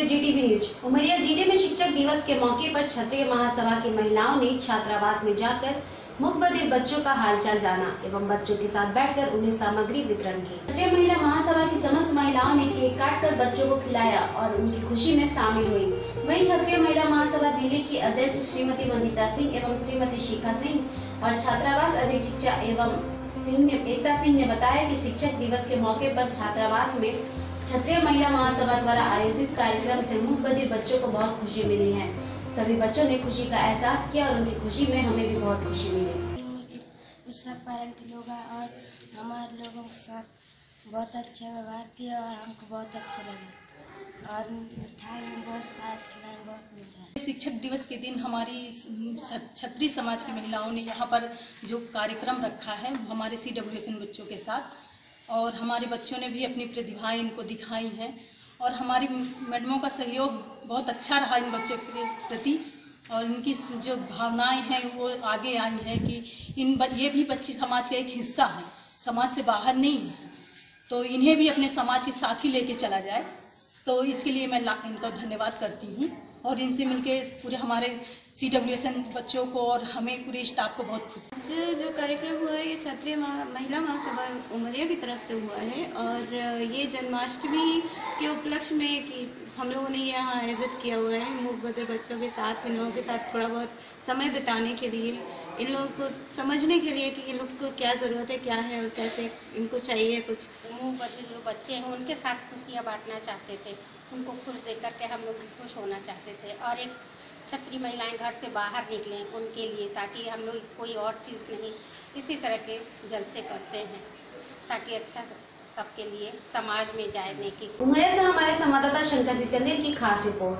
उमरिया ज़िले में शिक्षक दिवस के मौके पर क्षत्रिय महासभा की महिलाओं ने छात्रावास में जाकर मुख बधिर बच्चों का हालचाल जाना एवं बच्चों के साथ बैठकर उन्हें सामग्री वितरण की। क्षत्रिय महिला महासभा की समस्त महिलाओं ने केक काट कर बच्चों को खिलाया और उनकी खुशी में शामिल हुई। वहीं क्षत्रिय महिला महासभा ज़िले की अध्यक्ष श्रीमती वनिता सिंह एवं श्रीमती शिखा सिंह और छात्रावास अधीक्षिका एवं सिंह ने एकता सिंह ने बताया कि शिक्षक दिवस के मौके पर छात्रावास में क्षत्रिय महिला महासभा द्वारा आयोजित कार्यक्रम से मुख बधिर बच्चों को बहुत खुशी मिली है। सभी बच्चों ने खुशी का एहसास किया और उनकी खुशी में हमें भी बहुत खुशी मिली। सब पेरेंट लोग और हमारे लोगों के साथ बहुत अच्छा व्यवहार किया और हमको बहुत अच्छा लगा। और मिठाई बहुत बहुत शिक्षक दिवस के दिन हमारी छत्री समाज की महिलाओं ने यहाँ पर जो कार्यक्रम रखा है हमारे सी डब्ल्यू बच्चों के साथ और हमारे बच्चों ने भी अपनी प्रतिभाएँ इनको दिखाई हैं और हमारी मैडमों का सहयोग बहुत अच्छा रहा इन बच्चों के प्रति और इनकी जो भावनाएँ हैं, वो आगे आई हैं कि इन ये भी बच्ची समाज का एक हिस्सा है, समाज से बाहर नहीं है। तो इन्हें भी अपने समाज के साथ ही लेके चला जाए। तो इसके लिए मैं इनका धन्यवाद करती हूँ। और इनसे मिलके पूरे हमारे सी डब्ल्यू एस एन बच्चों को और हमें पूरे स्टाफ को बहुत खुशी। जो जो कार्यक्रम हुआ है ये क्षत्रिय महिला महासभा उमरिया की तरफ़ से हुआ है और ये जन्माष्टमी के उपलक्ष्य में कि हम लोगों ने यहाँ आयोजित किया हुआ है मूक बदर बच्चों के साथ इन लोगों के साथ थोड़ा बहुत समय बिताने के लिए इन लोगों को समझने के लिए कि इन लोग को क्या ज़रूरत है क्या है और कैसे इनको चाहिए कुछ। मुँह बदले जो बच्चे हैं उनके साथ खुशियाँ बांटना चाहते थे। उनको खुश देख करके हम लोग भी खुश होना चाहते थे। और एक छत्री महिलाएँ घर से बाहर निकलें उनके लिए ताकि हम लोग कोई और चीज़ नहीं, इसी तरह के जलसे करते हैं, ताकि अच्छा सबके लिए समाज में जाने की। उमरिया से हमारे संवाददाता शंकर सिंह चंदेल की खास रिपोर्ट।